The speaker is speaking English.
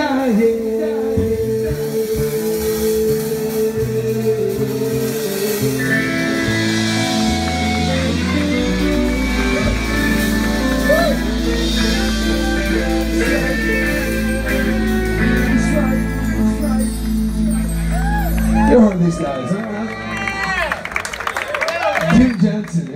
जाए You on, these guys, huh? Jim Johnson.